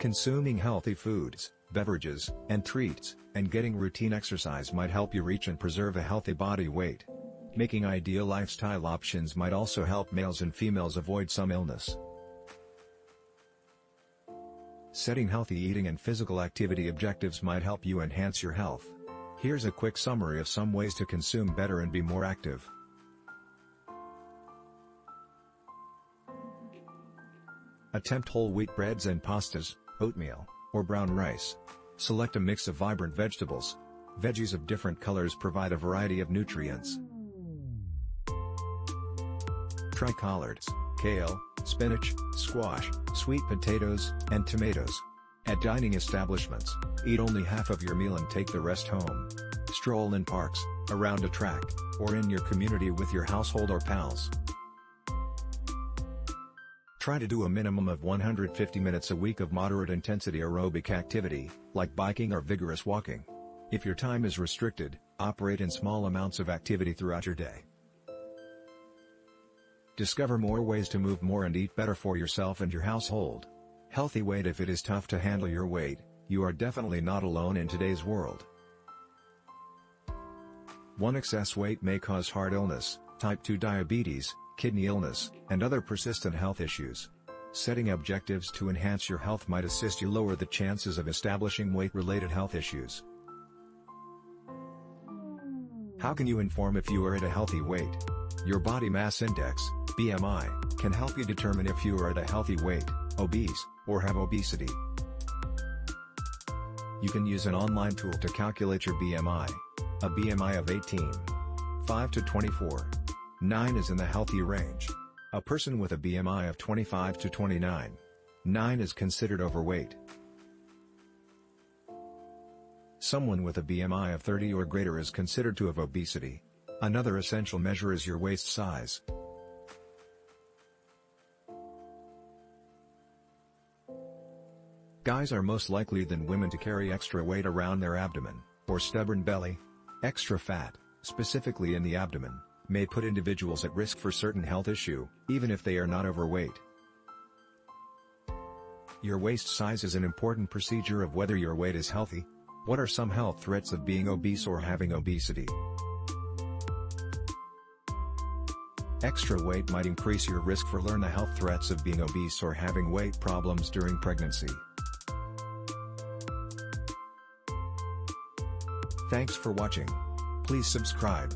Consuming healthy foods, beverages, and treats, and getting routine exercise might help you reach and preserve a healthy body weight. Making ideal lifestyle options might also help males and females avoid some illness. Setting healthy eating and physical activity objectives might help you enhance your health. Here's a quick summary of some ways to consume better and be more active. Attempt whole wheat breads and pastas, oatmeal, or brown rice. Select a mix of vibrant vegetables. Veggies of different colors provide a variety of nutrients. Try collards, kale, spinach, squash, sweet potatoes, and tomatoes. At dining establishments, eat only half of your meal and take the rest home. Stroll in parks, around a track, or in your community with your household or pals. Try to do a minimum of 150 minutes a week of moderate intensity aerobic activity, like biking or vigorous walking. If your time is restricted, operate in small amounts of activity throughout your day. Discover more ways to move more and eat better for yourself and your household. Healthy weight If it is tough to handle your weight, you are definitely not alone in today's world. 1. Excess weight may cause heart illness, type 2 diabetes, kidney illness, and other persistent health issues. Setting objectives to enhance your health might assist you lower the chances of establishing weight-related health issues. How can you inform if you are at a healthy weight? Your body mass index, BMI, can help you determine if you are at a healthy weight, obese, or have obesity. You can use an online tool to calculate your BMI. A BMI of 18. 5 to 24. 9 is in the healthy range. A person with a BMI of 25 to 29. 9 is considered overweight. Someone with a BMI of 30 or greater is considered to have obesity. Another essential measure is your waist size. Guys are most likely than women to carry extra weight around their abdomen, or stubborn belly. Extra fat, specifically in the abdomen, may put individuals at risk for certain health issue, even if they are not overweight. Your waist size is an important procedure of whether your weight is healthy. What are some health threats of being obese or having obesity? Extra weight might increase your risk for learn the health threats of being obese or having weight problems during pregnancy. Thanks for watching. Please subscribe.